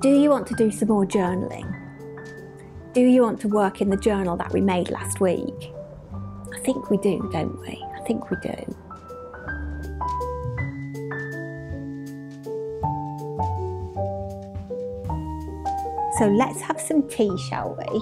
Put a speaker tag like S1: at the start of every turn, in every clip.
S1: Do you want to do some more journaling? Do you want to work in the journal that we made last week? I think we do, don't we? I think we do. So let's have some tea, shall we?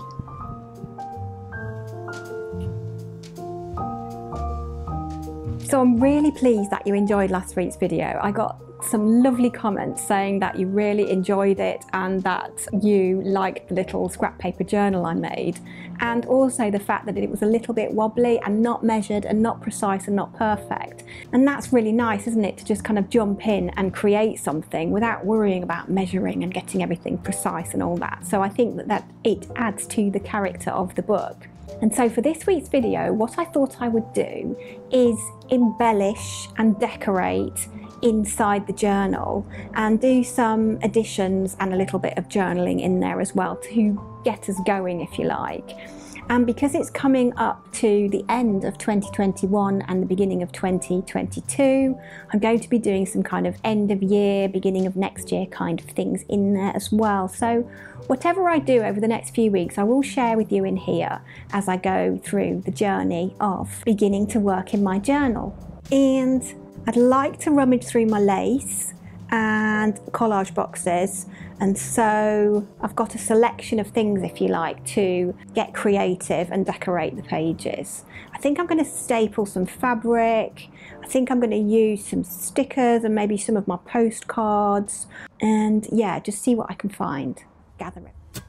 S1: So I'm really pleased that you enjoyed last week's video. I got some lovely comments saying that you really enjoyed it and that you liked the little scrap paper journal I made. And also the fact that it was a little bit wobbly and not measured and not precise and not perfect. And that's really nice isn't it to just kind of jump in and create something without worrying about measuring and getting everything precise and all that. So I think that, that it adds to the character of the book. And so for this week's video, what I thought I would do is embellish and decorate inside the journal and do some additions and a little bit of journaling in there as well to get us going if you like. And because it's coming up to the end of 2021 and the beginning of 2022, I'm going to be doing some kind of end of year, beginning of next year kind of things in there as well. So whatever I do over the next few weeks, I will share with you in here as I go through the journey of beginning to work in my journal. And I'd like to rummage through my lace and collage boxes and so I've got a selection of things if you like to get creative and decorate the pages. I think I'm going to staple some fabric, I think I'm going to use some stickers and maybe some of my postcards and yeah just see what I can find, gather it.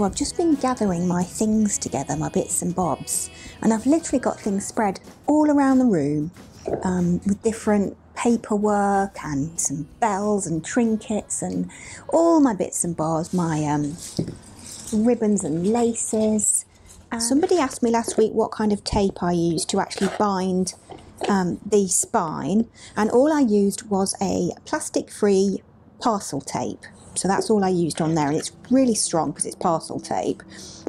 S1: So I've just been gathering my things together, my bits and bobs, and I've literally got things spread all around the room um, with different paperwork and some bells and trinkets and all my bits and bobs, my um, ribbons and laces. And Somebody asked me last week what kind of tape I used to actually bind um, the spine, and all I used was a plastic free parcel tape. So that's all I used on there, and it's really strong because it's parcel tape,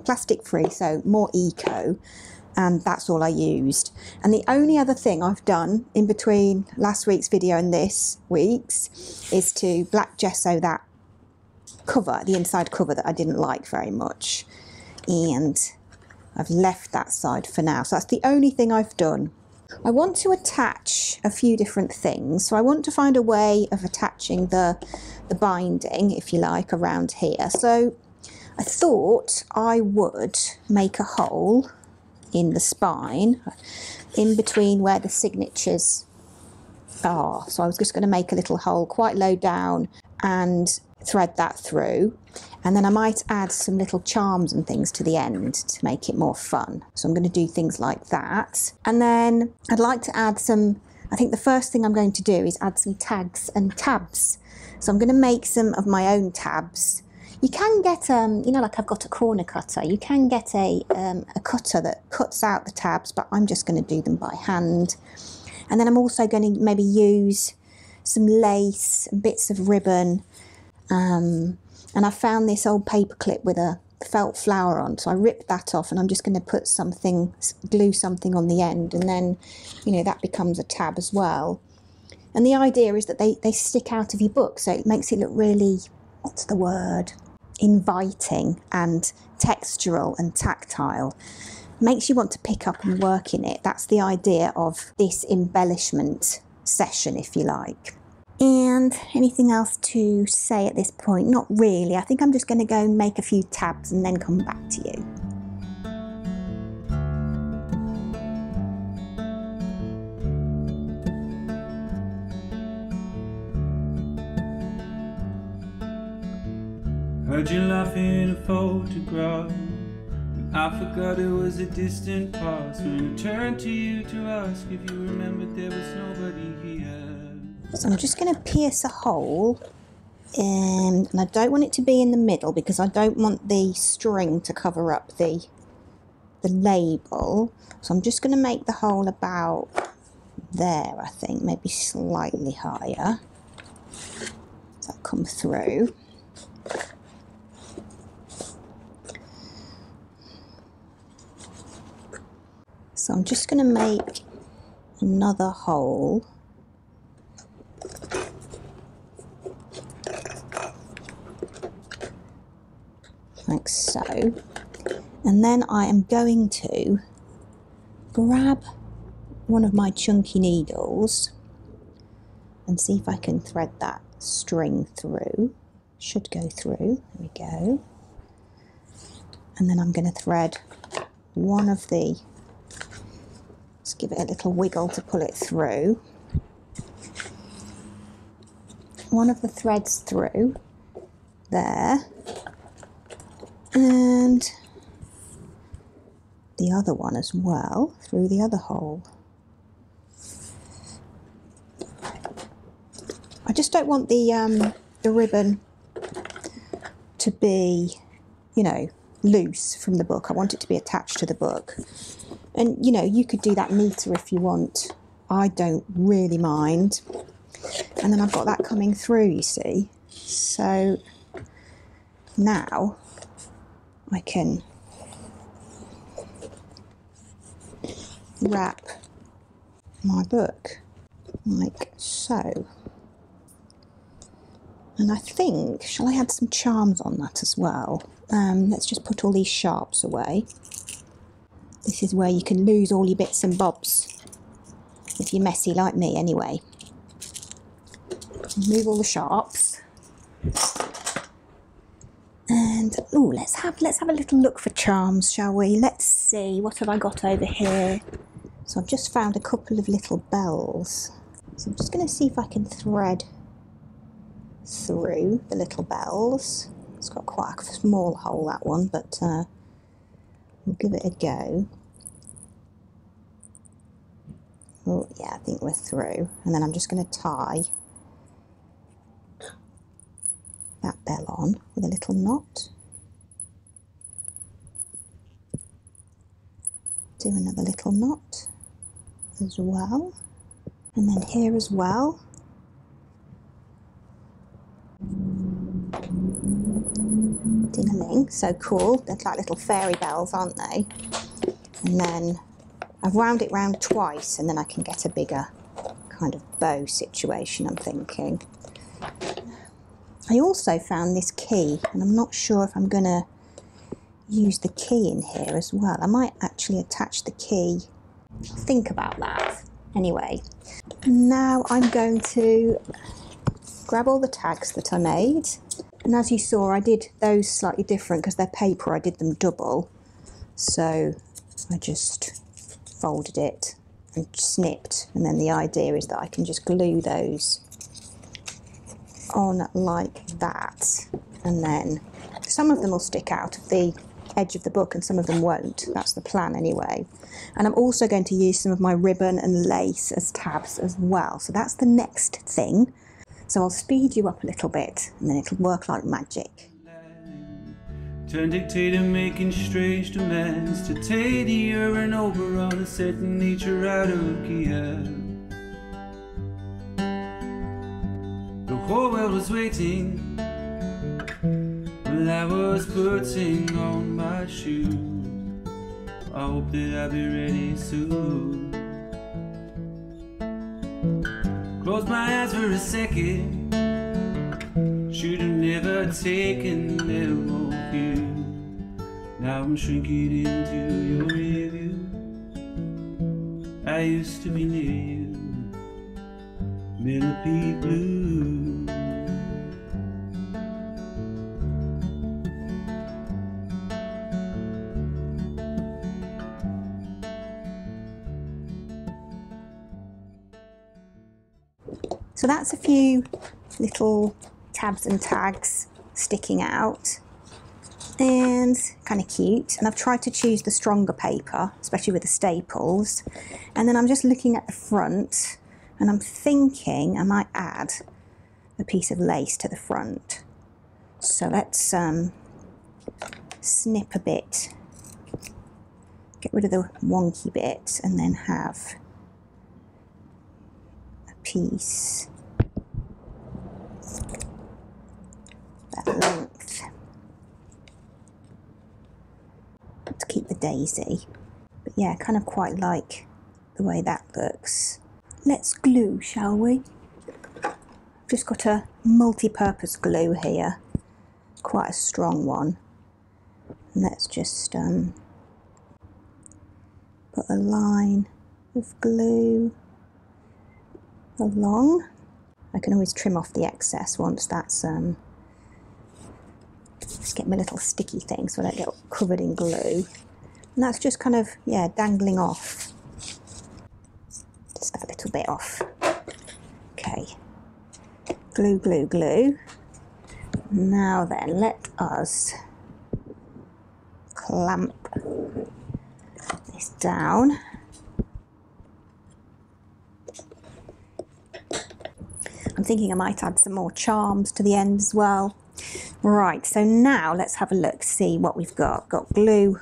S1: plastic free, so more eco, and that's all I used. And the only other thing I've done in between last week's video and this week's is to black gesso that cover, the inside cover that I didn't like very much, and I've left that side for now. So that's the only thing I've done. I want to attach a few different things. So I want to find a way of attaching the the binding, if you like, around here. So I thought I would make a hole in the spine in between where the signatures are. So I was just going to make a little hole quite low down and thread that through. And then I might add some little charms and things to the end to make it more fun. So I'm going to do things like that. And then I'd like to add some, I think the first thing I'm going to do is add some tags and tabs so I'm going to make some of my own tabs. You can get, um, you know, like I've got a corner cutter. You can get a, um, a cutter that cuts out the tabs, but I'm just going to do them by hand. And then I'm also going to maybe use some lace and bits of ribbon. Um, and I found this old paper clip with a felt flower on. So I ripped that off and I'm just going to put something, glue something on the end. And then, you know, that becomes a tab as well. And the idea is that they, they stick out of your book, so it makes it look really, what's the word? Inviting and textural and tactile. Makes you want to pick up and work in it. That's the idea of this embellishment session, if you like. And anything else to say at this point? Not really. I think I'm just going to go and make a few tabs and then come back to you.
S2: Heard you laughing in a photograph. I forgot it was a distant past when I turned to you to ask if you remembered there was nobody here.
S1: So I'm just going to pierce a hole um, and I don't want it to be in the middle because I don't want the string to cover up the the label. So I'm just going to make the hole about there, I think, maybe slightly higher. So that come through. So I'm just going to make another hole like so. And then I am going to grab one of my chunky needles and see if I can thread that string through. Should go through. There we go. And then I'm going to thread one of the, let's give it a little wiggle to pull it through. One of the threads through there and the other one as well through the other hole. I just don't want the um, the ribbon to be, you know, loose from the book. I want it to be attached to the book. And you know, you could do that neater if you want. I don't really mind. And then I've got that coming through, you see. So now I can wrap my book like so. And I think, shall I add some charms on that as well? Um, let's just put all these sharps away. This is where you can lose all your bits and bobs if you're messy like me anyway. Remove all the sharps. And oh, let's have let's have a little look for charms, shall we? Let's see what have I got over here. So I've just found a couple of little bells. So I'm just going to see if I can thread through the little bells. It's got quite a small hole that one, but uh, we'll give it a go. Oh yeah, I think we're through. And then I'm just going to tie that bell on with a little knot. Do another little knot as well. And then here as well. Ding-a-ling, so cool. They're like little fairy bells, aren't they? And then I've wound it round twice and then I can get a bigger kind of bow situation, I'm thinking. I also found this key, and I'm not sure if I'm going to use the key in here as well. I might actually attach the key. think about that. Anyway, now I'm going to grab all the tags that I made. And as you saw, I did those slightly different because they're paper. I did them double. So I just folded it and snipped. And then the idea is that I can just glue those on like that and then some of them will stick out of the edge of the book and some of them won't. That's the plan anyway. And I'm also going to use some of my ribbon and lace as tabs as well. So that's the next thing. So I'll speed you up a little bit and then it'll work like magic.
S2: Turn dictator making strange demands to take the urban over on a certain nature out of gear. Whole world was waiting. While I was putting on my shoes. I hope that I'll be ready soon. Close my eyes for a second. Should have never taken them off you. Now I'm shrinking into your review I used to be near you. Millipede Blue
S1: So that's a few little tabs and tags sticking out. And kind of cute. And I've tried to choose the stronger paper especially with the staples. And then I'm just looking at the front And I'm thinking I might add a piece of lace to the front. So let's um, snip a bit, get rid of the wonky bits, and then have a piece that length to keep the daisy. But yeah, kind of quite like the way that looks. Let's glue, shall we? I've just got a multi-purpose glue here, quite a strong one. And let's just um, put a line of glue along. I can always trim off the excess once that's um, just get my little sticky thing so I don't get covered in glue. And that's just kind of, yeah, dangling off. Just that little bit off. Okay. Glue, glue, glue. Now then, let us clamp this down. I'm thinking I might add some more charms to the end as well. Right, so now let's have a look, see what we've got. Got glue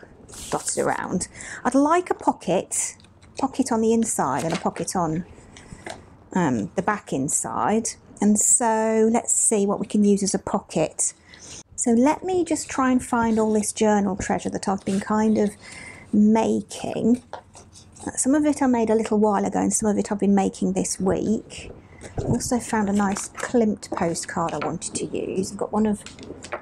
S1: dotted around. I'd like a pocket, pocket on the inside and a pocket on um, the back inside. And so let's see what we can use as a pocket. So let me just try and find all this journal treasure that I've been kind of making. Some of it I made a little while ago and some of it I've been making this week. I also found a nice Klimt postcard I wanted to use. I've got one of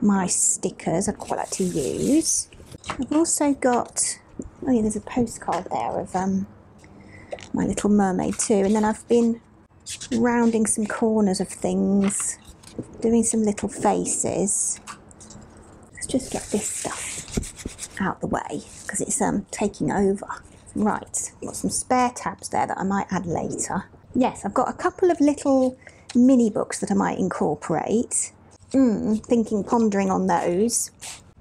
S1: my stickers I'd quite like to use. I've also got, oh yeah, there's a postcard there of um, my little mermaid too. And then I've been rounding some corners of things, doing some little faces. Let's just get this stuff out the way because it's um, taking over. Right, got some spare tabs there that I might add later. Yes, I've got a couple of little mini books that I might incorporate. Mm, thinking, pondering on those.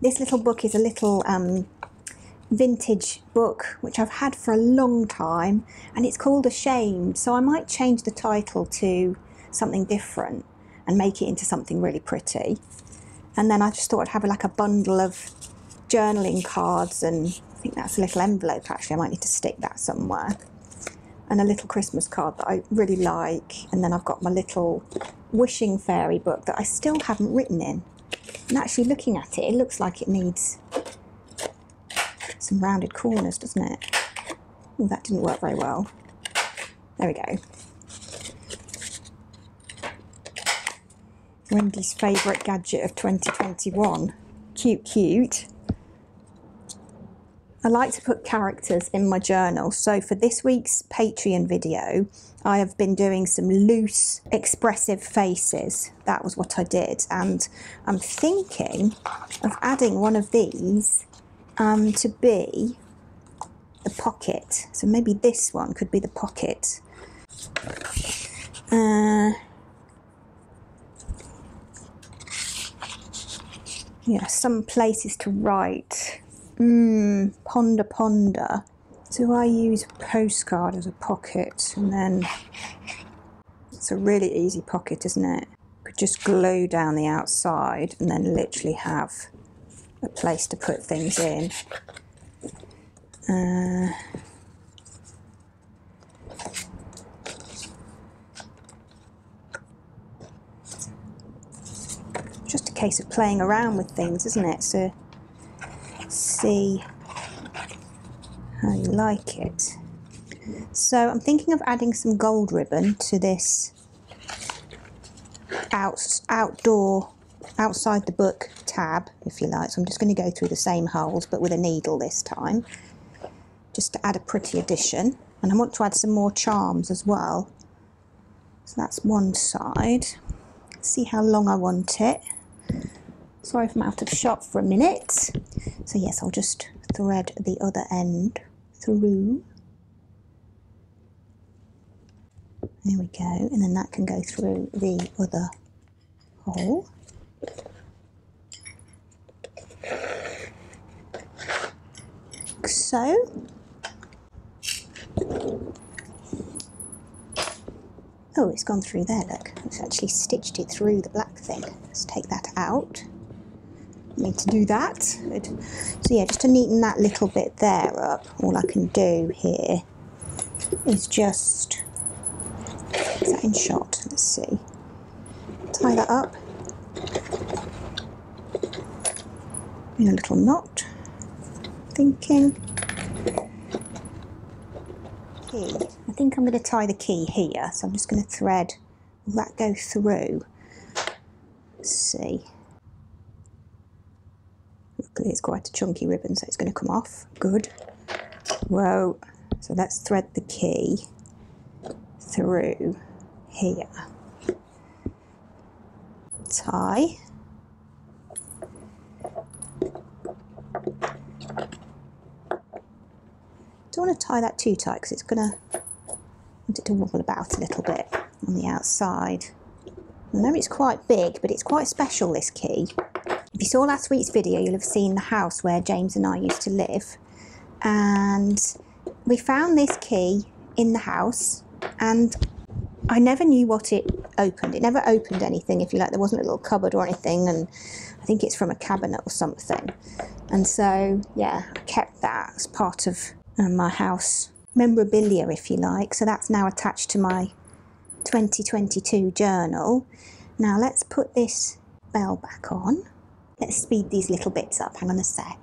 S1: This little book is a little um, vintage book which I've had for a long time and it's called Ashamed. So I might change the title to something different and make it into something really pretty. And then I just thought I'd have like a bundle of journaling cards and I think that's a little envelope actually. I might need to stick that somewhere. And a little Christmas card that I really like. And then I've got my little wishing fairy book that I still haven't written in. And actually looking at it, it looks like it needs some rounded corners, doesn't it? Oh, that didn't work very well. There we go. Wendy's favourite gadget of 2021. Cute, cute. I like to put characters in my journal. So for this week's Patreon video, I have been doing some loose expressive faces. That was what I did. And I'm thinking of adding one of these um, to be the pocket. So maybe this one could be the pocket. Uh, yeah, some places to write. Hmm, ponder, ponder. Do I use a postcard as a pocket and then it's a really easy pocket, isn't it? Could just glue down the outside and then literally have a place to put things in. Uh, just a case of playing around with things, isn't it? So see how you like it. So I'm thinking of adding some gold ribbon to this out, outdoor, outside the book tab, if you like. So I'm just going to go through the same holes, but with a needle this time, just to add a pretty addition. And I want to add some more charms as well. So that's one side. See how long I want it. Sorry if I'm out of shot for a minute. So yes, I'll just thread the other end through. There we go, and then that can go through the other hole. Like so. Oh, it's gone through there, look. It's actually stitched it through the black thing. Let's take that out. Need to do that. Good. So yeah, just to neaten that little bit there up, all I can do here is just, is that in shot? Let's see. Tie that up in a little knot. Thinking. Key. I think I'm going to tie the key here, so I'm just going to thread. That go through? Let's see. Luckily, it's quite a chunky ribbon, so it's going to come off. Good. Whoa. So let's thread the key through here. Tie. Don't want to tie that too tight because it's going to want it to wobble about a little bit on the outside. I know it's quite big, but it's quite special, this key. If you saw last week's video, you'll have seen the house where James and I used to live. And we found this key in the house, and I never knew what it opened. It never opened anything, if you like. There wasn't a little cupboard or anything, and I think it's from a cabinet or something. And so, yeah, I kept that as part of uh, my house memorabilia, if you like. So that's now attached to my 2022 journal. Now let's put this bell back on. Let's speed these little bits up. Hang on a sec.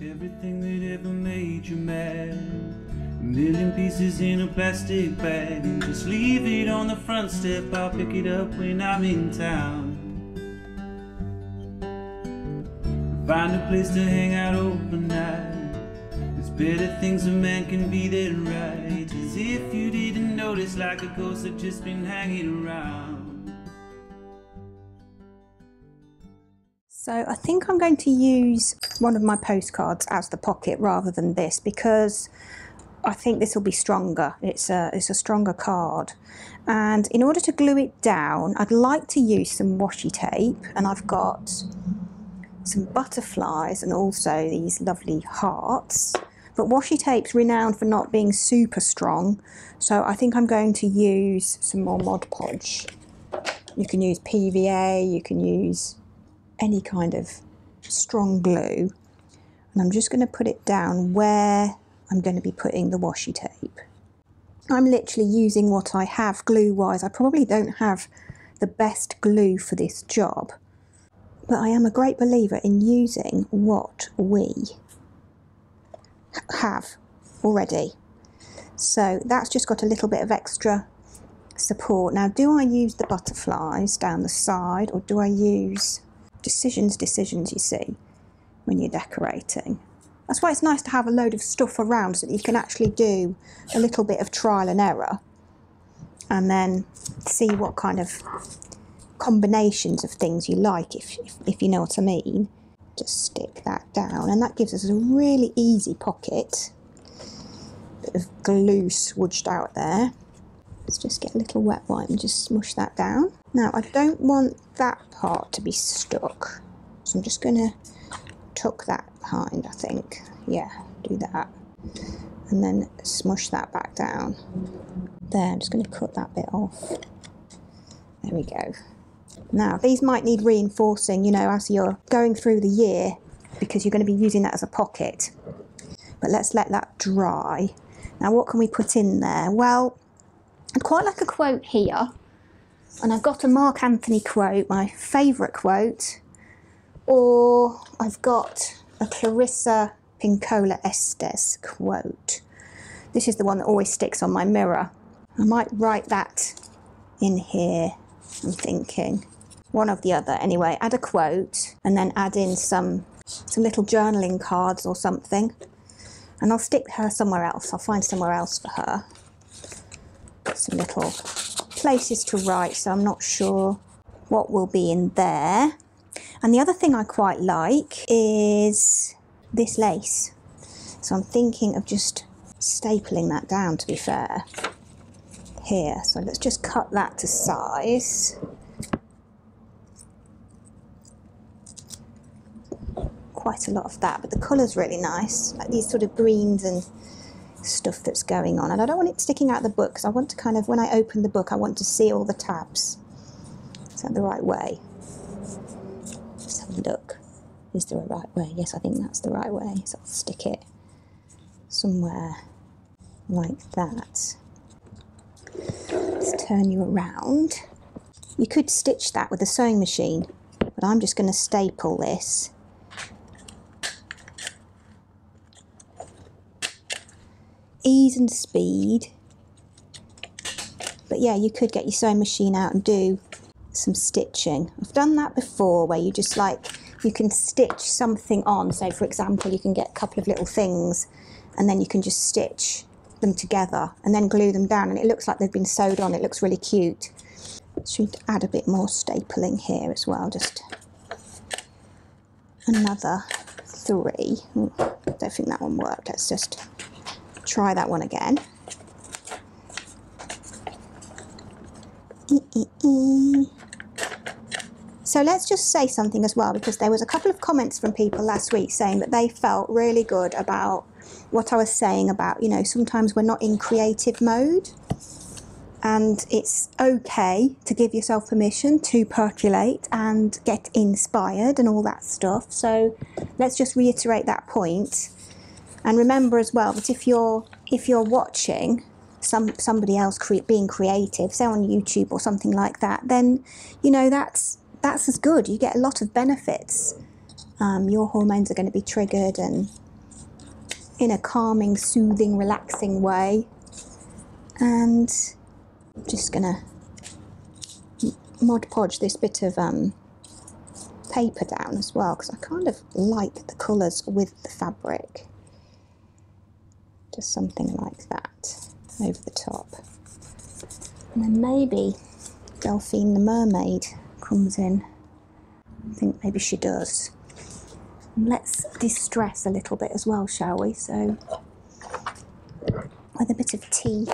S2: Everything that ever made you mad. A million pieces in a plastic bag. And just leave it on the front step. I'll pick it up when I'm in town. Find a place to hang out overnight. There's better things a man can be than right. As if you didn't notice, like a ghost had just been hanging around.
S1: So I think I'm going to use one of my postcards as the pocket rather than this because I think this will be stronger. It's a, it's a stronger card. And in order to glue it down, I'd like to use some washi tape and I've got some butterflies and also these lovely hearts. But washi tape's renowned for not being super strong, so I think I'm going to use some more Mod Podge. You can use PVA, you can use any kind of strong glue. And I'm just going to put it down where I'm going to be putting the washi tape. I'm literally using what I have glue wise. I probably don't have the best glue for this job, but I am a great believer in using what we have already. So that's just got a little bit of extra support. Now, do I use the butterflies down the side or do I use decisions, decisions, you see, when you're decorating? That's why it's nice to have a load of stuff around so that you can actually do a little bit of trial and error and then see what kind of combinations of things you like, if, if, if you know what I mean. Just stick that down, and that gives us a really easy pocket. Bit of glue swudged out there. Let's just get a little wet wipe and just smush that down. Now, I don't want that part to be stuck, so I'm just going to tuck that behind, I think. Yeah, do that. And then smush that back down. There, I'm just going to cut that bit off. There we go. Now, these might need reinforcing, you know, as you're going through the year because you're going to be using that as a pocket. But let's let that dry. Now, what can we put in there? Well, I'd quite like a quote here. And I've got a Mark Anthony quote, my favourite quote. Or I've got a Clarissa Pinkola Estes quote. This is the one that always sticks on my mirror. I might write that in here, I'm thinking one of the other. Anyway, add a quote and then add in some some little journaling cards or something. And I'll stick her somewhere else. I'll find somewhere else for her. Some little places to write, so I'm not sure what will be in there. And the other thing I quite like is this lace. So I'm thinking of just stapling that down to be fair. Here, so let's just cut that to size. quite a lot of that, but the colour's really nice, like these sort of greens and stuff that's going on. And I don't want it sticking out the book because I want to kind of, when I open the book, I want to see all the tabs. Is that the right way? Let's have a look. Is there a right way? Yes, I think that's the right way. So I'll stick it somewhere like that. Let's turn you around. You could stitch that with a sewing machine, but I'm just going to staple this. Ease and speed. But yeah, you could get your sewing machine out and do some stitching. I've done that before where you just like, you can stitch something on. So for example, you can get a couple of little things and then you can just stitch them together and then glue them down and it looks like they've been sewed on. It looks really cute. Should add a bit more stapling here as well, just another three. Ooh, don't think that one worked. Let's just try that one again. So let's just say something as well because there was a couple of comments from people last week saying that they felt really good about what I was saying about, you know, sometimes we're not in creative mode and it's okay to give yourself permission to percolate and get inspired and all that stuff. So let's just reiterate that point. And remember as well that if you're if you're watching some somebody else cre- being creative, say on YouTube or something like that, then you know that's that's as good. You get a lot of benefits. Um, your hormones are going to be triggered and in a calming, soothing, relaxing way. And I'm just gonna Mod Podge this bit of um, paper down as well because I kind of like the colours with the fabric. Just something like that over the top. And then maybe Delphine the mermaid comes in. I think maybe she does. Let's distress a little bit as well, shall we? So, with a bit of tea.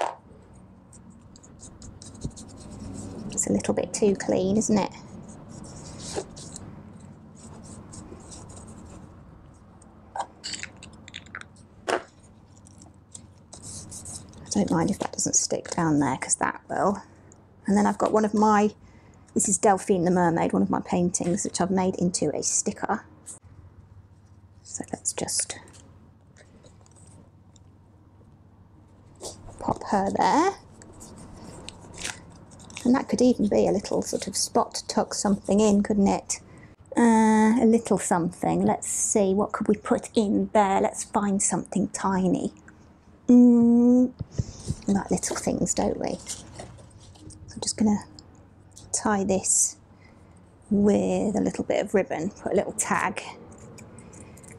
S1: It's a little bit too clean, isn't it? Don't mind if that doesn't stick down there because that will. And then I've got one of my, this is Delphine the Mermaid, one of my paintings, which I've made into a sticker. So let's just pop her there. And that could even be a little sort of spot to tuck something in, couldn't it? Uh, a little something. Let's see, what could we put in there? Let's find something tiny. Mm, like little things, don't we? I'm just going to tie this with a little bit of ribbon, put a little tag,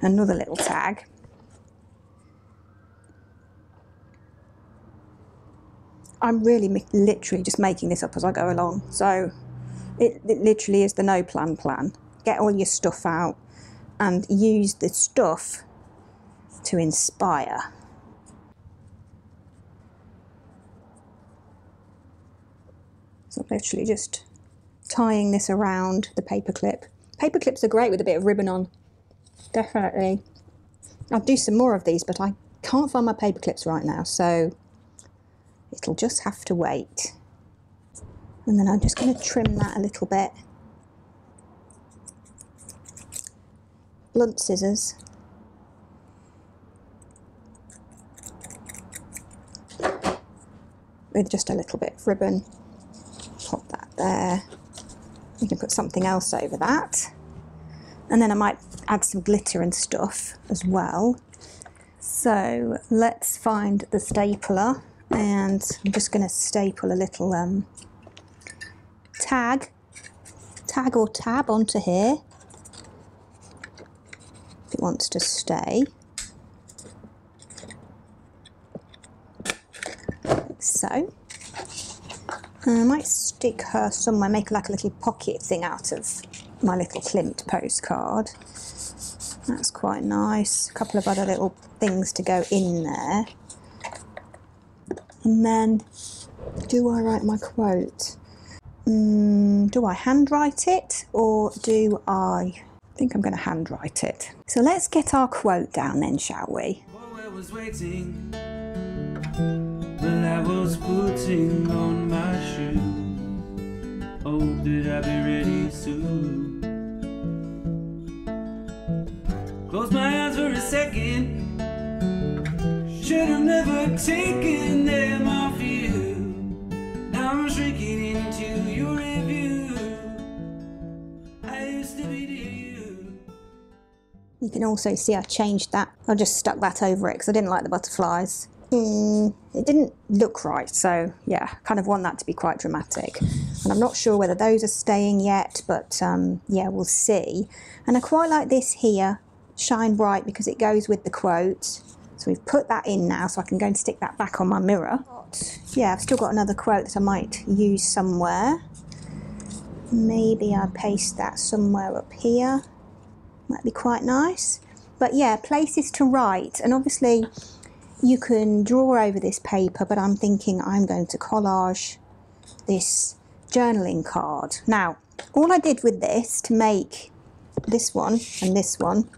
S1: another little tag. I'm really literally just making this up as I go along. So it, it literally is the no plan plan. Get all your stuff out and use the stuff to inspire. So I'm literally just tying this around the paper clip. Paper clips are great with a bit of ribbon on. Definitely. I'll do some more of these, but I can't find my paper clips right now, so it'll just have to wait. And then I'm just going to trim that a little bit. Blunt scissors. With just a little bit of ribbon. Pop that there. You can put something else over that. And then I might add some glitter and stuff as well. So let's find the stapler and I'm just going to staple a little um, tag, tag or tab onto here if it wants to stay. Like so I might stick her somewhere, make like a little pocket thing out of my little Klimt postcard. That's quite nice. A couple of other little things to go in there. And then, do I write my quote? Mm, do I handwrite it or do I? I think I'm going to handwrite it. So let's get our quote down then, shall we?
S2: I was putting on my shoes. Oh, did I be ready soon? Close my eyes for a second. Should have never taken them off you. Now I'm shrinking into your review. I used to be you.
S1: You can also see I changed that. I just stuck that over it because I didn't like the butterflies. It didn't look right, so yeah, kind of want that to be quite dramatic. And I'm not sure whether those are staying yet, but um, yeah, we'll see. And I quite like this here, shine bright, because it goes with the quote. So we've put that in now, so I can go and stick that back on my mirror. Yeah, I've still got another quote that I might use somewhere. Maybe I paste that somewhere up here. Might be quite nice. But yeah, places to write, and obviously you can draw over this paper, but I'm thinking I'm going to collage this journaling card. Now, all I did with this to make this one and this one,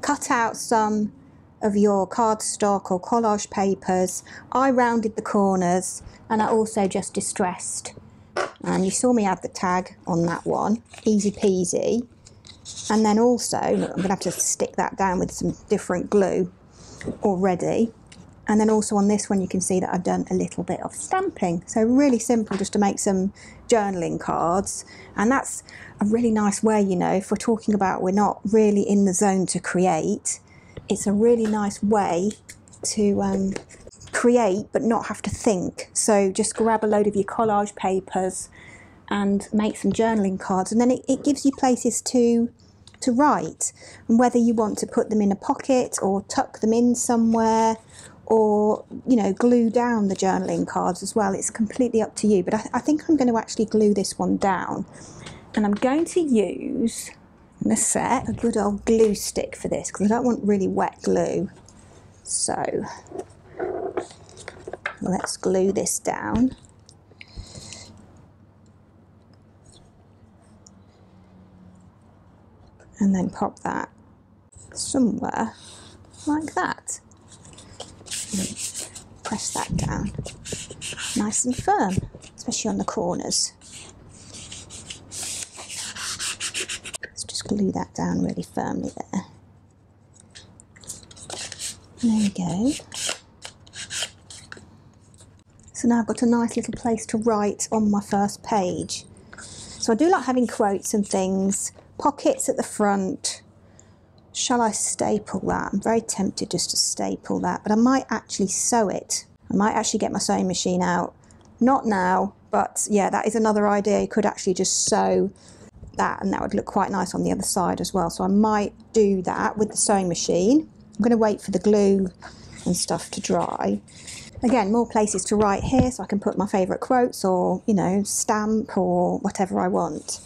S1: cut out some of your cardstock or collage papers. I rounded the corners and I also just distressed. And you saw me add the tag on that one, easy peasy. And then also, I'm going to have to stick that down with some different glue already. And then also on this one, you can see that I've done a little bit of stamping. So really simple just to make some journaling cards. And that's a really nice way, you know, if we're talking about we're not really in the zone to create, it's a really nice way to um, create but not have to think. So just grab a load of your collage papers and make some journaling cards. And then it, it gives you places to to write and whether you want to put them in a pocket or tuck them in somewhere or you know glue down the journaling cards as well it's completely up to you. But I, I think I'm going to actually glue this one down and I'm going to use in a set a good old glue stick for this because I don't want really wet glue. So let's glue this down and then pop that somewhere like that. Press that down nice and firm, especially on the corners. Let's just glue that down really firmly there. There we go. So now I've got a nice little place to write on my first page. So I do like having quotes and things Pockets at the front. Shall I staple that? I'm very tempted just to staple that, but I might actually sew it. I might actually get my sewing machine out. Not now, but yeah, that is another idea. You could actually just sew that and that would look quite nice on the other side as well. So I might do that with the sewing machine. I'm going to wait for the glue and stuff to dry. Again, more places to write here so I can put my favourite quotes or, you know, stamp or whatever I want.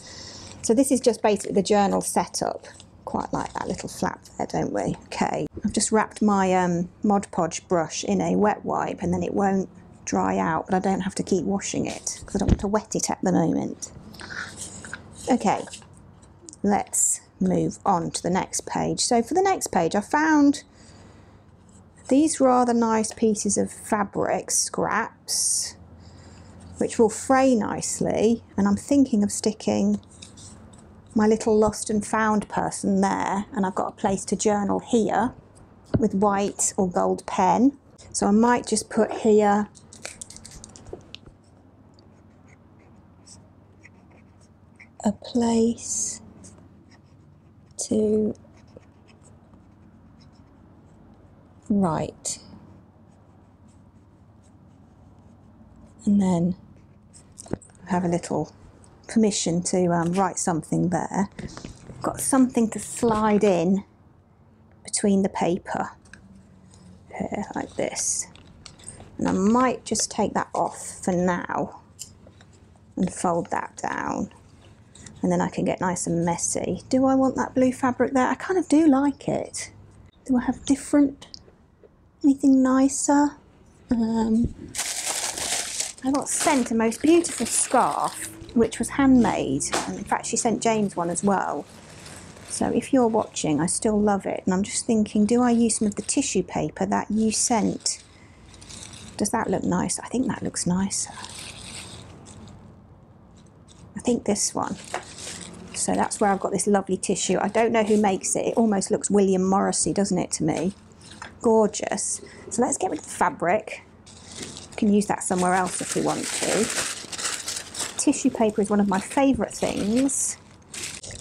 S1: So this is just basically the journal setup. Quite like that little flap there, don't we? Okay, I've just wrapped my um, Mod Podge brush in a wet wipe and then it won't dry out, but I don't have to keep washing it because I don't want to wet it at the moment. Okay, let's move on to the next page. So for the next page, I found these rather nice pieces of fabric scraps which will fray nicely and I'm thinking of sticking my little lost and found person there and I've got a place to journal here with white or gold pen. So I might just put here a place to write. And then have a little permission to um, write something there. Got something to slide in between the paper here, like this. And I might just take that off for now and fold that down. And then I can get nice and messy. Do I want that blue fabric there? I kind of do like it. Do I have different, anything nicer? Um, I got sent a most beautiful scarf which was handmade. And in fact, she sent James one as well. So if you're watching, I still love it. And I'm just thinking, do I use some of the tissue paper that you sent Does that look nice? I think that looks nicer. I think this one. So that's where I've got this lovely tissue. I don't know who makes it. It almost looks William Morris-y, doesn't it, to me? Gorgeous. So let's get rid of the fabric. We can use that somewhere else if we want to. Tissue paper is one of my favourite things.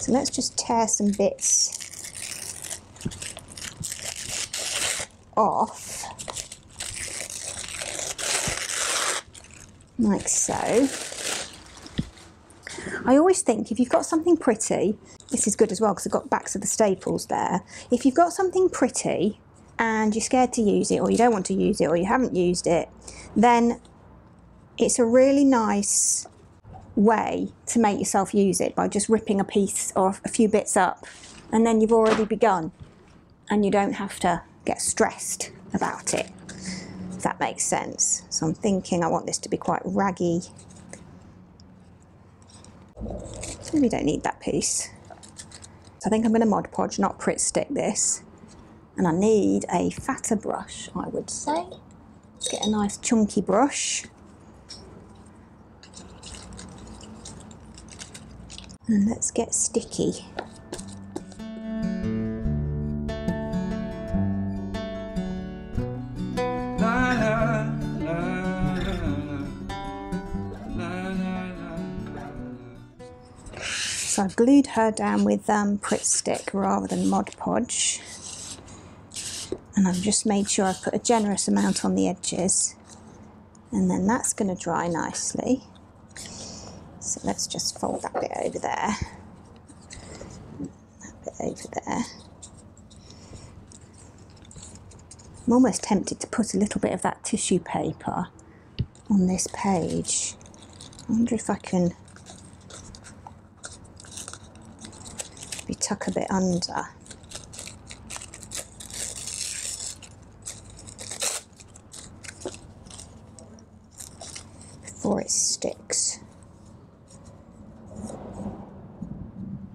S1: So let's just tear some bits off. Like so. I always think if you've got something pretty, this is good as well because I've got backs of the staples there. If you've got something pretty and you're scared to use it or you don't want to use it or you haven't used it, then it's a really nice way to make yourself use it by just ripping a piece or a few bits up and then you've already begun and you don't have to get stressed about it if that makes sense. So I'm thinking I want this to be quite raggy. So we don't need that piece. So I think I'm going to Mod Podge not Pritt stick this. And I need a fatter brush I would say. Let's get a nice chunky brush and let's get sticky. So I've glued her down with um, Pritt Stick rather than Mod Podge. And I've just made sure I've put a generous amount on the edges. And then that's going to dry nicely. So let's just fold that bit over there, that bit over there. I'm almost tempted to put a little bit of that tissue paper on this page. I wonder if I can maybe tuck a bit under. Before it sticks.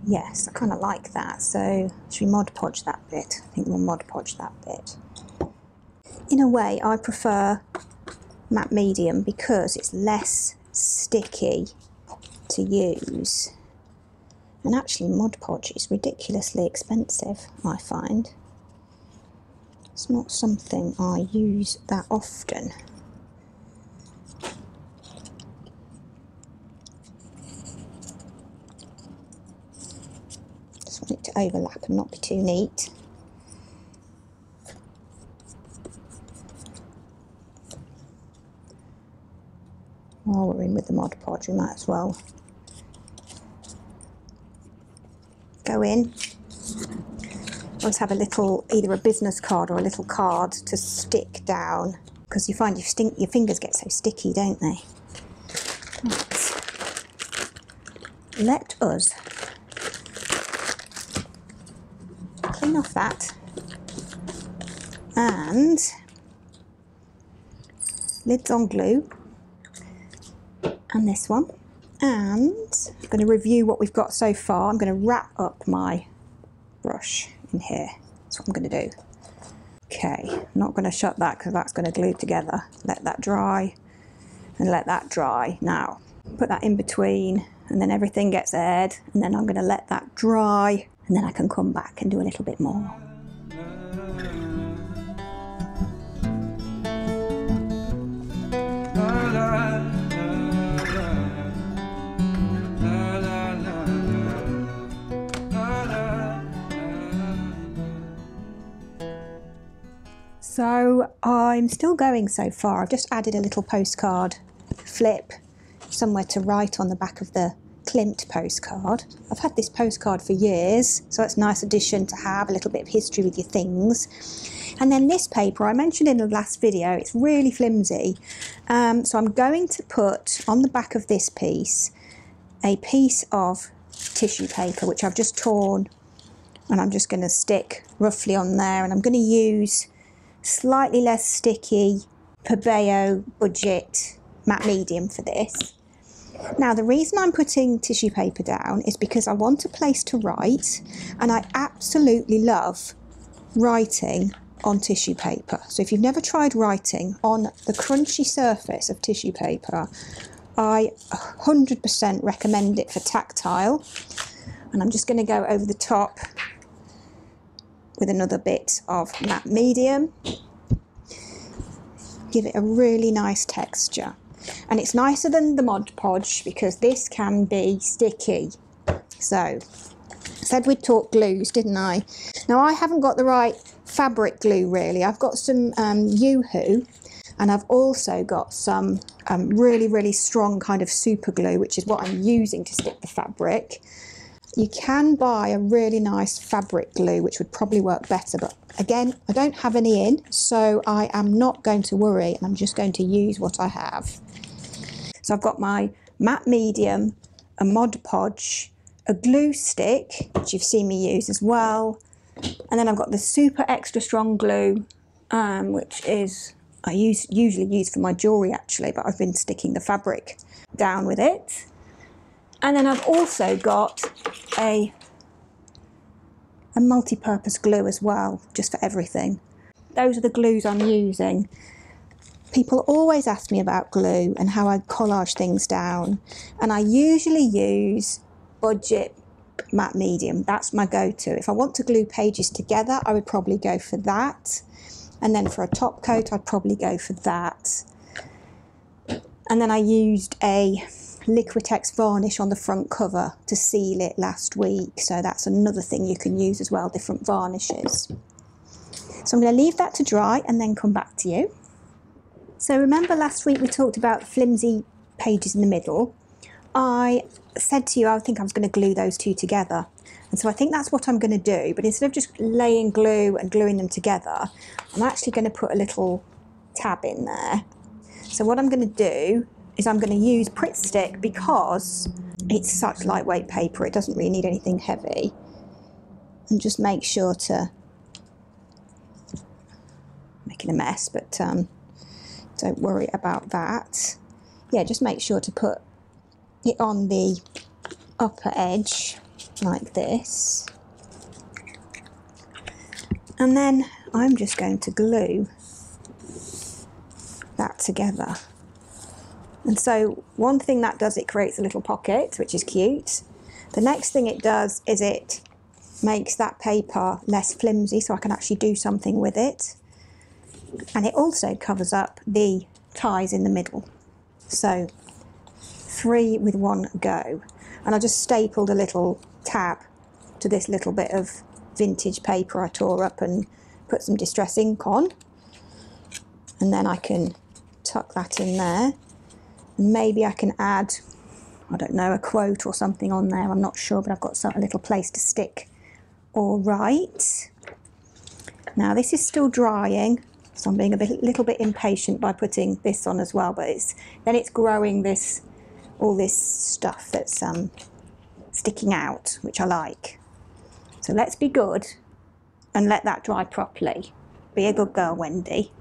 S1: Yes, I kind of like that. So should we Mod Podge that bit? I think we'll Mod Podge that bit. In a way, I prefer matte medium because it's less sticky to use. And actually Mod Podge is ridiculously expensive, I find. It's not something I use that often. Just want it to overlap and not be too neat. While we're in with the Mod Podge, we might as well go in. Let's have a little, either a business card or a little card to stick down because you find your, stink, your fingers get so sticky, don't they? Right. Let us clean off that and lids on glue and this one and I'm going to review what we've got so far. I'm going to wrap up my brush in here. That's what I'm going to do. Okay, I'm not going to shut that because that's going to glue together. Let that dry and let that dry. Now, put that in between and then everything gets aired and then I'm going to let that dry and then I can come back and do a little bit more. So I'm still going so far. I've just added a little postcard flip somewhere to write on the back of the Klimt postcard. I've had this postcard for years, so it's a nice addition to have, a little bit of history with your things. And then this paper, I mentioned in the last video, it's really flimsy. Um, so I'm going to put on the back of this piece a piece of tissue paper, which I've just torn, and I'm just going to stick roughly on there. And I'm going to use slightly less sticky Pebeo budget matte medium for this. Now the reason I'm putting tissue paper down is because I want a place to write and I absolutely love writing on tissue paper. So if you've never tried writing on the crunchy surface of tissue paper, I 100% recommend it for tactile. And I'm just going to go over the top with another bit of matte medium. Give it a really nice texture. And it's nicer than the Mod Podge because this can be sticky. So, said we'd talk glues, didn't I? Now, I haven't got the right fabric glue really. I've got some um, UHU and I've also got some um, really, really strong kind of super glue, which is what I'm using to stick the fabric. You can buy a really nice fabric glue, which would probably work better, but again, I don't have any in, so I am not going to worry, and I'm just going to use what I have. So I've got my matte medium, a Mod Podge, a glue stick, which you've seen me use as well, and then I've got the super extra strong glue, um, which is I use usually use for my jewellery actually, but I've been sticking the fabric down with it. And then I've also got a, a multi-purpose glue as well, just for everything. Those are the glues I'm using. People always ask me about glue and how I collage things down. And I usually use budget matte medium. That's my go-to. If I want to glue pages together, I would probably go for that. And then for a top coat, I'd probably go for that. And then I used a Liquitex varnish on the front cover to seal it last week. So that's another thing you can use as well, different varnishes. So I'm going to leave that to dry and then come back to you. So remember last week we talked about flimsy pages in the middle. I said to you I think I was going to glue those two together. And so I think that's what I'm going to do. But instead of just laying glue and gluing them together, I'm actually going to put a little tab in there. So what I'm going to do is I'm going to use Pritt Stick because it's such lightweight paper. It doesn't really need anything heavy. And just make sure to, making a mess, but um, don't worry about that. Yeah, just make sure to put it on the upper edge like this. And then I'm just going to glue that together. And so one thing that does, it creates a little pocket, which is cute. The next thing it does is it makes that paper less flimsy so I can actually do something with it. And it also covers up the ties in the middle. So three with one go. And I just stapled a little tab to this little bit of vintage paper I tore up and put some distress ink on. And then I can tuck that in there. Maybe I can add, I don't know, a quote or something on there. I'm not sure, but I've got some, a little place to stick. All right. Now this is still drying, so I'm being a bit, little bit impatient by putting this on as well. But it's then it's growing this, all this stuff that's um, sticking out, which I like. So let's be good and let that dry properly. Be a good girl, Wendy.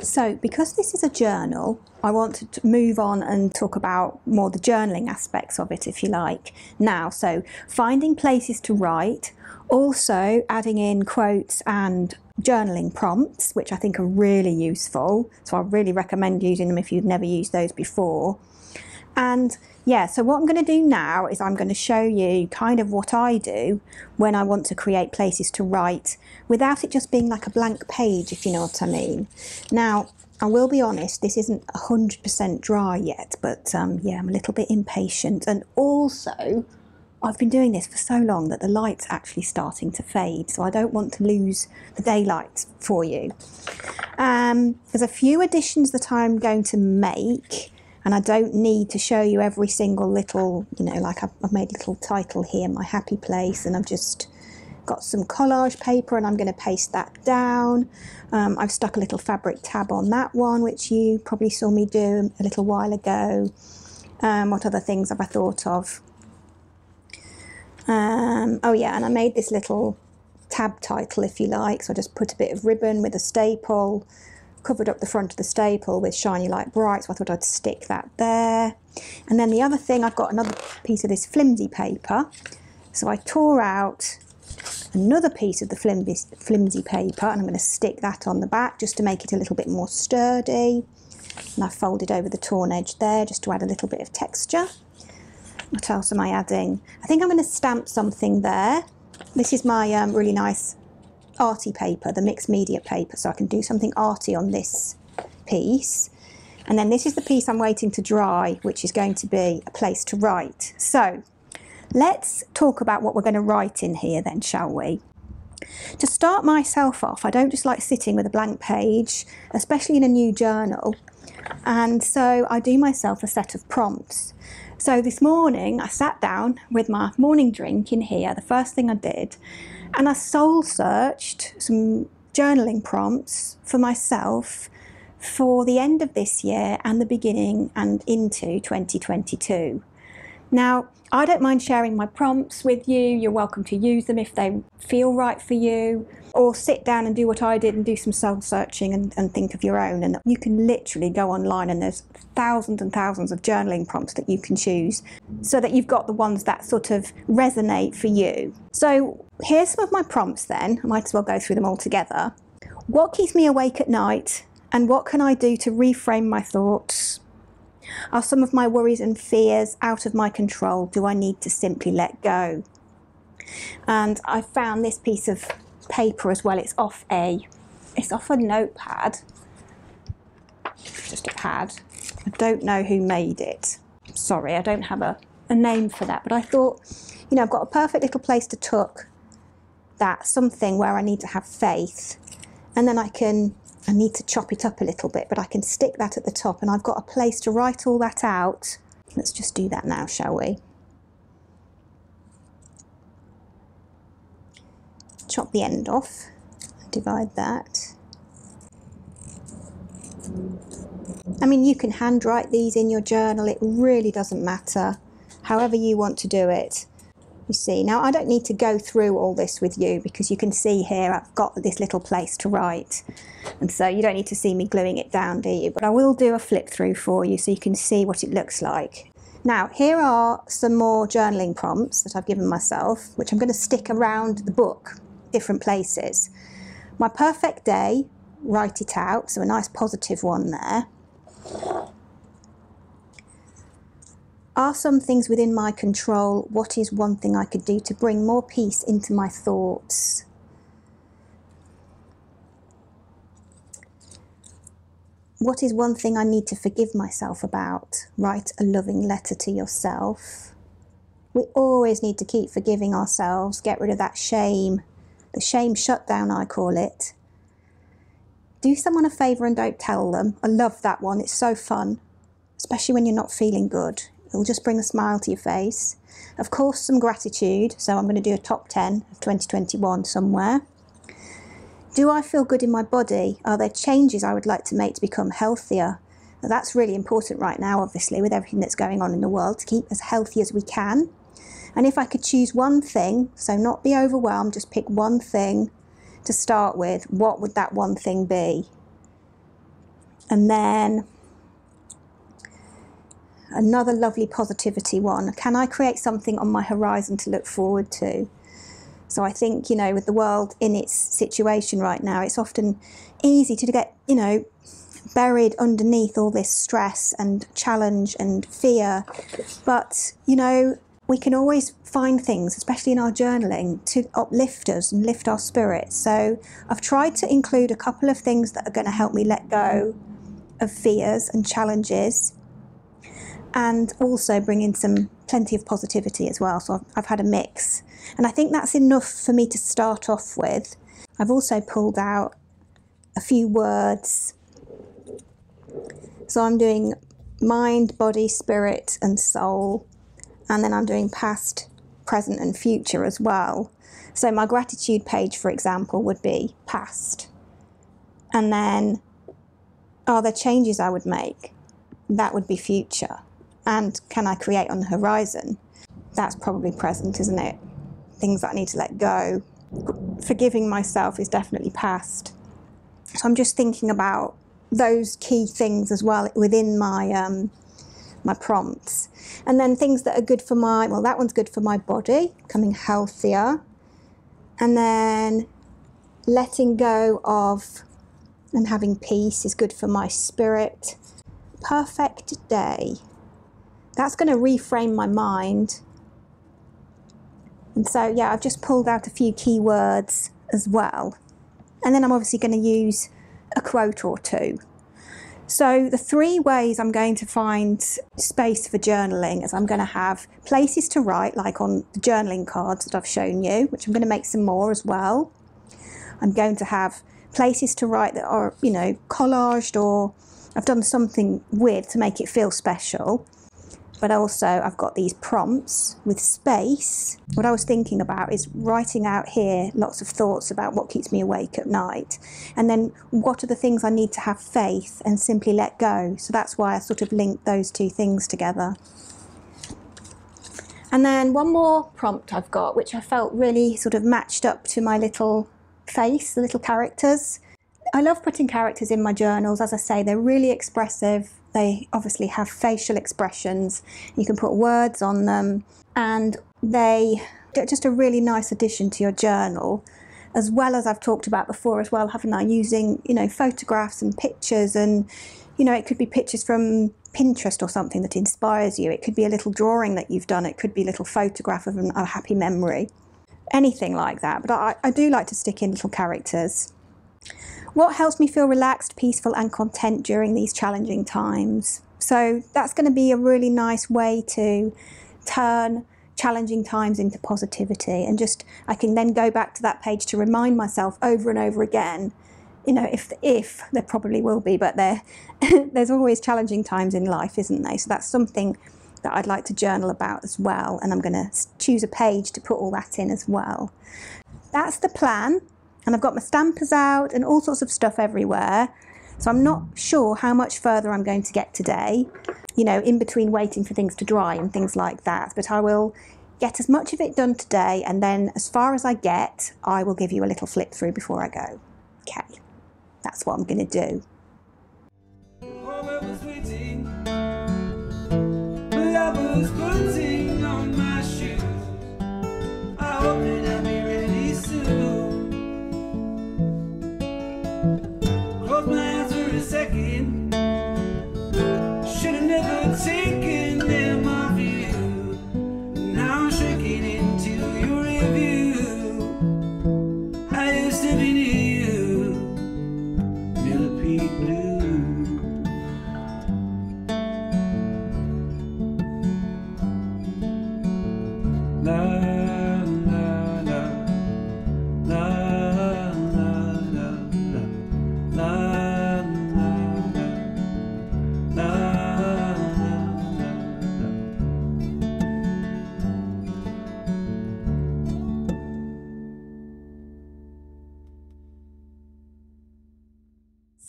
S1: So, because this is a journal, I want to move on and talk about more the journaling aspects of it, if you like. Now, so finding places to write, also adding in quotes and journaling prompts, which I think are really useful. So, I really recommend using them if you've never used those before. And yeah, so what I'm going to do now is I'm going to show you kind of what I do when I want to create places to write without it just being like a blank page, if you know what I mean. Now, I will be honest, this isn't 100% dry yet, but um, yeah, I'm a little bit impatient. And also, I've been doing this for so long that the light's actually starting to fade, so I don't want to lose the daylight for you. Um, there's a few additions that I'm going to make and I don't need to show you every single little, you know, like I've, I've made a little title here, my happy place, and I've just got some collage paper and I'm going to paste that down. Um, I've stuck a little fabric tab on that one, which you probably saw me do a little while ago. Um, what other things have I thought of? Um, oh yeah, and I made this little tab title, if you like. So I just put a bit of ribbon with a staple, covered up the front of the staple with Shiny Light Bright, so I thought I'd stick that there. And then the other thing, I've got another piece of this flimsy paper. So I tore out another piece of the flimsy, flimsy paper and I'm going to stick that on the back just to make it a little bit more sturdy. And I've folded over the torn edge there just to add a little bit of texture. What else am I adding? I think I'm going to stamp something there. This is my um, really nice arty paper, the mixed media paper, so I can do something arty on this piece. And then this is the piece I'm waiting to dry, which is going to be a place to write. So let's talk about what we're going to write in here then, shall we? To start myself off, I don't just like sitting with a blank page, especially in a new journal. And so I do myself a set of prompts. So this morning I sat down with my morning drink in here, the first thing I did, and I soul searched some journaling prompts for myself for the end of this year and the beginning and into 2022. Now, I don't mind sharing my prompts with you. You're welcome to use them if they feel right for you, or sit down and do what I did and do some soul searching and, and think of your own. And you can literally go online and there's thousands and thousands of journaling prompts that you can choose so that you've got the ones that sort of resonate for you. So, here's some of my prompts then. I might as well go through them all together. What keeps me awake at night? And what can I do to reframe my thoughts? Are some of my worries and fears out of my control? Do I need to simply let go? And I found this piece of paper as well. It's off a, it's off a notepad, just a pad. I don't know who made it. Sorry, I don't have a, a name for that. But I thought, you know, I've got a perfect little place to tuck that something where I need to have faith, and then I can I need to chop it up a little bit, but I can stick that at the top and I've got a place to write all that out. Let's just do that now, shall we? Chop the end off, divide that. I mean, you can handwrite these in your journal, it really doesn't matter, however you want to do it. You see, now I don't need to go through all this with you because you can see here I've got this little place to write. And so you don't need to see me gluing it down, do you? But I will do a flip through for you so you can see what it looks like. Now, here are some more journaling prompts that I've given myself, which I'm going to stick around the book, different places. My perfect day, write it out, so a nice positive one there. Are some things within my control? What is one thing I could do to bring more peace into my thoughts? What is one thing I need to forgive myself about? Write a loving letter to yourself. We always need to keep forgiving ourselves, get rid of that shame, the shame shutdown, I call it. Do someone a favour and don't tell them. I love that one, it's so fun, especially when you're not feeling good. It'll just bring a smile to your face. Of course, some gratitude. So I'm going to do a top 10 of 2021 somewhere. Do I feel good in my body? Are there changes I would like to make to become healthier? Now, that's really important right now, obviously, with everything that's going on in the world, to keep as healthy as we can. And if I could choose one thing, so not be overwhelmed, just pick one thing to start with, what would that one thing be? And then another lovely positivity one. Can I create something on my horizon to look forward to? So I think, you know, with the world in its situation right now, it's often easy to get, you know, buried underneath all this stress and challenge and fear. But, you know, we can always find things, especially in our journaling, to uplift us and lift our spirits. So I've tried to include a couple of things that are going to help me let go of fears and challenges and also bring in some plenty of positivity as well. So I've, I've had a mix. And I think that's enough for me to start off with. I've also pulled out a few words. So I'm doing mind, body, spirit, and soul. And then I'm doing past, present, and future as well. So my gratitude page, for example, would be past. And then are there changes I would make? That would be future and can I create on the horizon? That's probably present, isn't it? Things that I need to let go. Forgiving myself is definitely past. So I'm just thinking about those key things as well within my um, my prompts, and then things that are good for my well, that one's good for my body, becoming healthier. And then letting go of and having peace is good for my spirit. Perfect day. That's going to reframe my mind. And so, yeah, I've just pulled out a few keywords as well. And then I'm obviously going to use a quote or two. So, the three ways I'm going to find space for journaling is I'm going to have places to write, like on the journaling cards that I've shown you, which I'm going to make some more as well. I'm going to have places to write that are, you know, collaged or I've done something with to make it feel special. But also, I've got these prompts with space. What I was thinking about is writing out here lots of thoughts about what keeps me awake at night. And then what are the things I need to have faith and simply let go. So that's why I sort of linked those two things together. And then one more prompt I've got, which I felt really sort of matched up to my little face, the little characters. I love putting characters in my journals. As I say, they're really expressive. They obviously have facial expressions. You can put words on them, and they just a really nice addition to your journal. As well as I've talked about before, as well, haven't I? Using you know photographs and pictures, and you know it could be pictures from Pinterest or something that inspires you. It could be a little drawing that you've done. It could be a little photograph of an, a happy memory anything like that, but I, I do like to stick in little characters. What helps me feel relaxed, peaceful, and content during these challenging times? So that's going to be a really nice way to turn challenging times into positivity and just I can then go back to that page to remind myself over and over again you know if if there probably will be but there there's always challenging times in life isn't there so that's something that I'd like to journal about as well. And I'm going to choose a page to put all that in as well. That's the plan. And I've got my stampers out and all sorts of stuff everywhere. So I'm not sure how much further I'm going to get today, you know, in between waiting for things to dry and things like that. But I will get as much of it done today. And then as far as I get, I will give you a little flip through before I go. Okay, that's what I'm going to do. was never taken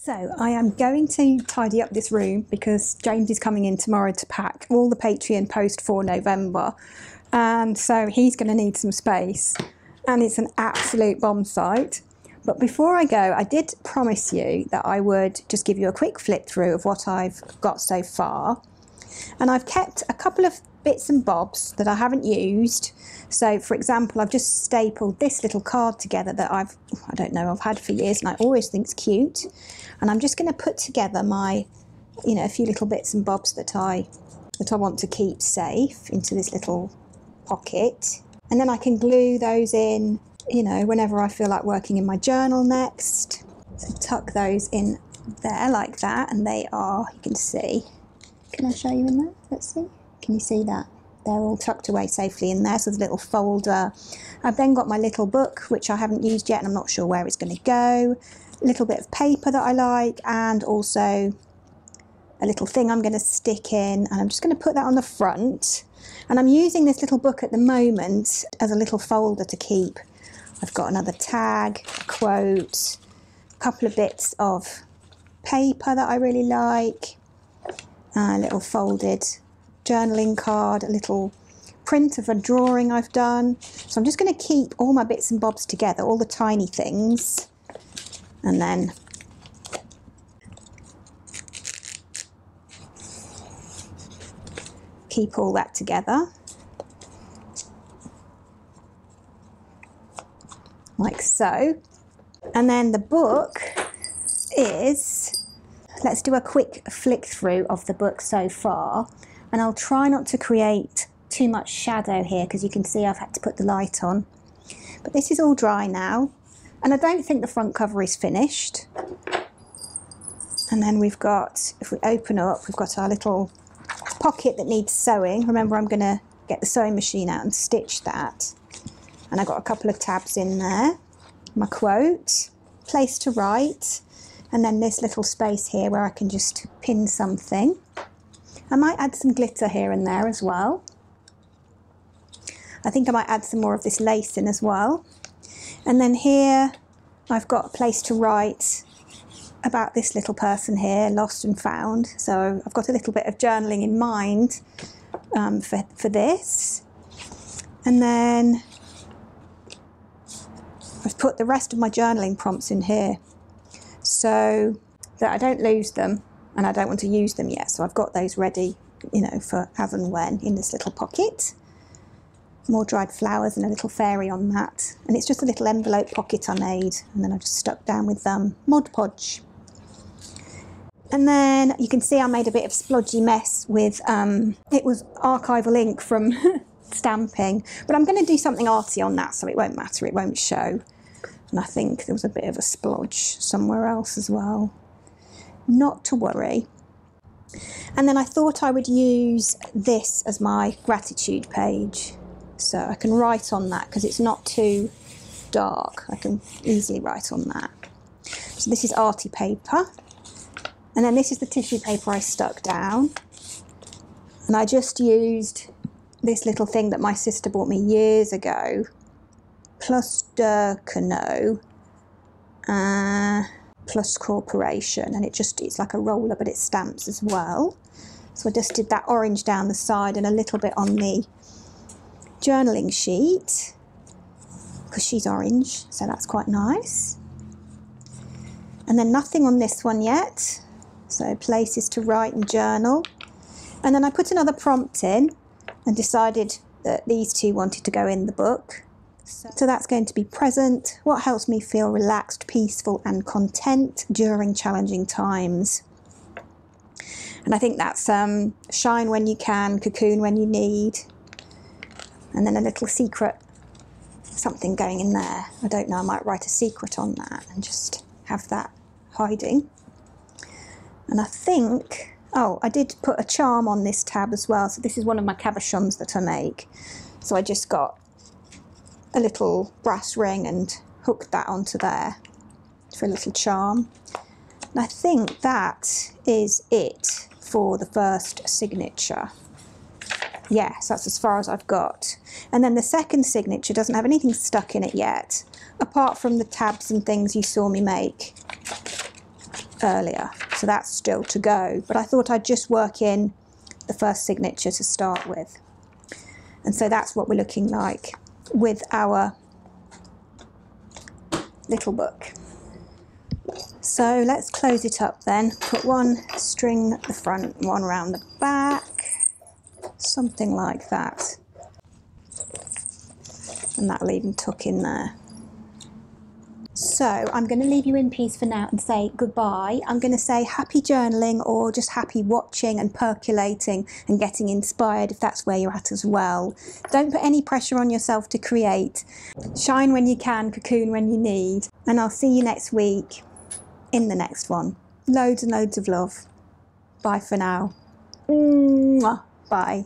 S1: So I am going to tidy up this room because James is coming in tomorrow to pack all the Patreon post for November. And so he's going to need some space. And it's an absolute bomb site. But before I go, I did promise you that I would just give you a quick flip through of what I've got so far. And I've kept a couple of bits and bobs that I haven't used. So, for example, I've just stapled this little card together that I've, I don't know, I've had for years and I always think it's cute. And I'm just going to put together my, you know, a few little bits and bobs that I, that I want to keep safe into this little pocket. And then I can glue those in, you know, whenever I feel like working in my journal next. So tuck those in there like that. And they are, you can see, can I show you in there? Let's see. Can you see that? They're all tucked away safely in there. So there's a little folder. I've then got my little book, which I haven't used yet, and I'm not sure where it's going to go. A little bit of paper that I like, and also a little thing I'm going to stick in. And I'm just going to put that on the front. And I'm using this little book at the moment as a little folder to keep. I've got another tag, a quote, a couple of bits of paper that I really like, a little folded journaling card, a little print of a drawing I've done. So I'm just going to keep all my bits and bobs together, all the tiny things, and then keep all that together. like so. And then the book is, let's do a quick flick through of the book so far. And I'll try not to create too much shadow here because you can see I've had to put the light on. But this is all dry now. And I don't think the front cover is finished. And then we've got, if we open up, we've got our little pocket that needs sewing. Remember, I'm going to get the sewing machine out and stitch that. And I've got a couple of tabs in there. My quote, place to write, and then this little space here where I can just pin something. I might add some glitter here and there as well. I think I might add some more of this lace in as well. And then here I've got a place to write about this little person here, lost and found. So I've got a little bit of journaling in mind um, for, for this. And then I've put the rest of my journaling prompts in here so that I don't lose them and I don't want to use them yet. So I've got those ready, you know, for as and when in this little pocket. More dried flowers and a little fairy on that. And it's just a little envelope pocket I made and then I just stuck down with um, Mod Podge. And then you can see I made a bit of splodgy mess with, um, it was archival ink from stamping, but I'm going to do something arty on that so it won't matter, it won't show. And I think there was a bit of a splodge somewhere else as well. Not to worry. And then I thought I would use this as my gratitude page. So I can write on that because it's not too dark. I can easily write on that. So this is arty paper. And then this is the tissue paper I stuck down. And I just used this little thing that my sister bought me years ago, plus Durkano, uh, plus Corporation. And it just, it's like a roller, but it stamps as well. So I just did that orange down the side and a little bit on the journaling sheet because she's orange, so that's quite nice. And then nothing on this one yet. So places to write and journal. And then I put another prompt in and decided that these two wanted to go in the book. So that's going to be present. What helps me feel relaxed, peaceful, and content during challenging times? And I think that's um, shine when you can, cocoon when you need, and then a little secret, something going in there. I don't know, I might write a secret on that and just have that hiding. And I think, oh, I did put a charm on this tab as well. So this is one of my cabochons that I make. So I just got a little brass ring and hooked that onto there for a little charm. And I think that is it for the first signature. Yes, that's as far as I've got. And then the second signature doesn't have anything stuck in it yet, apart from the tabs and things you saw me make earlier. So that's still to go. But I thought I'd just work in the first signature to start with. And so that's what we're looking like with our little book. So let's close it up then. Put one string at the front, one around the back, something like that. And that'll even tuck in there. So I'm going to leave you in peace for now and say goodbye. I'm going to say happy journaling or just happy watching and percolating and getting inspired if that's where you're at as well. Don't put any pressure on yourself to create. Shine when you can, cocoon when you need. And I'll see you next week in the next one. Loads and loads of love. Bye for now. Mwah. Bye.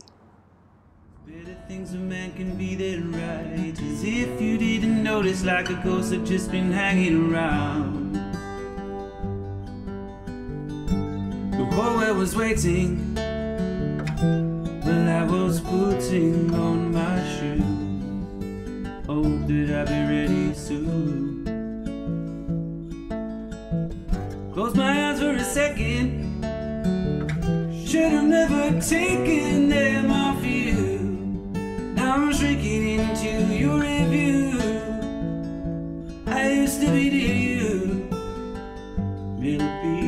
S2: Things a man can be than right. As if you didn't notice, like a ghost had just been hanging around. The whole world was waiting. Well, I was putting on my shoes. Hope that I'll be ready soon. Close my eyes for a second. Should have never taken I'm shrinking into your review. I used to be to you, little bee.